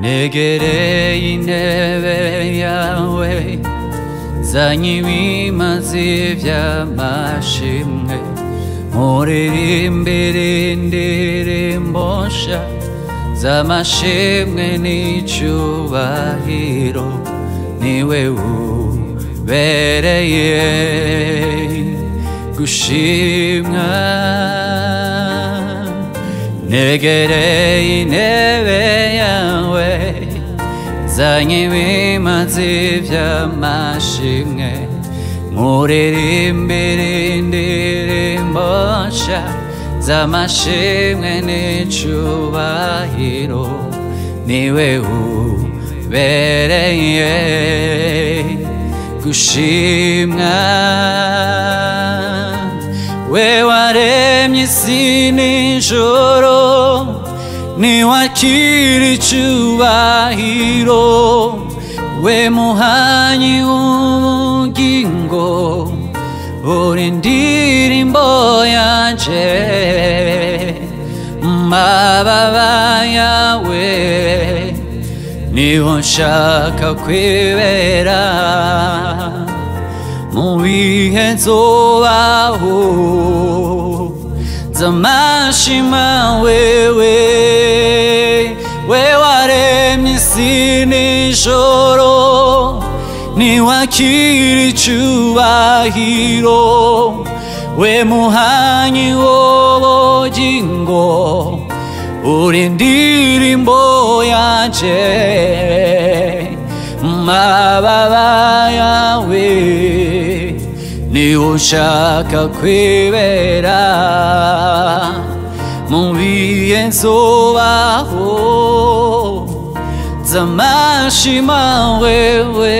negere intebe yawe zanye ibimazi by'amashimwe muririmbire indirimbo nshya z'amashimwe n'icyubahiro ni we ubereye gushimwa negereye intebe yawe zanye ibimazi by'amashimwe muririmbire indirimbo nshya z'amashimwe n'icyubahiro ni we ubereye gushimwa we waremye isi n'ijoro niwakira icyubahiro we muhanyi w'ubugingo uri indirimbo yanje mababa yawe niho nshaka kwibera mu זו מאשימה wewe wewe mnisini shoro ni wakiri chubahiro we muhanyi w'ubugingo uri indirimbo yanje niwo nshaka kwibera mu bihe nzobaho z'amashima wewe